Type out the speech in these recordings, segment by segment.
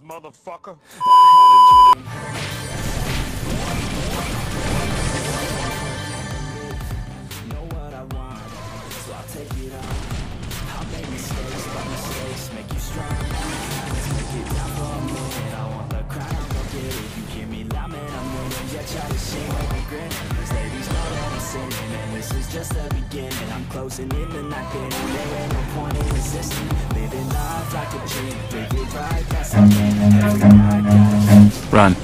motherfucker. know what I want, so I'll take it on. I'll make mistakes, but mistakes make you strong. Let's make it down for a minute. I want the crowd, I'll go get it. You hear me loud, man, I'm. These ladies know that I'm sinning, and this is just the beginning. I'm closing in the night, there ain't no point in resisting. Living life like a dream, Run.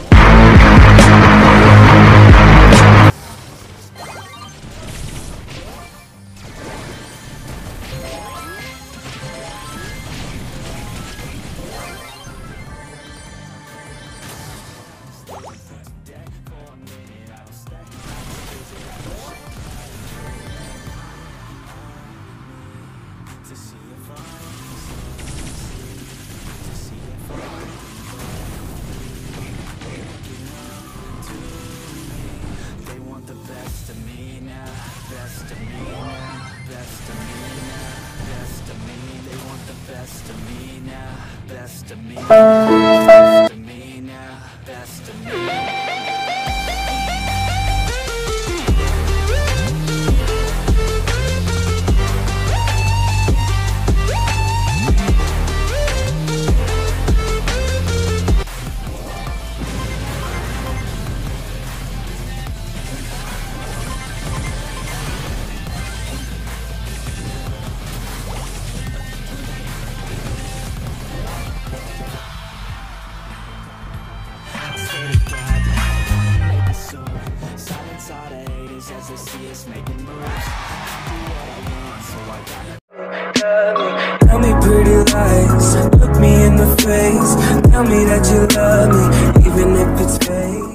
to see if I best of me now, best of me. They want the best of me now, best of me, best of me now, best of me. They see us making moves. Want, so gotta. Tell me pretty lies, look me in the face. Tell me that you love me, even if it's fake.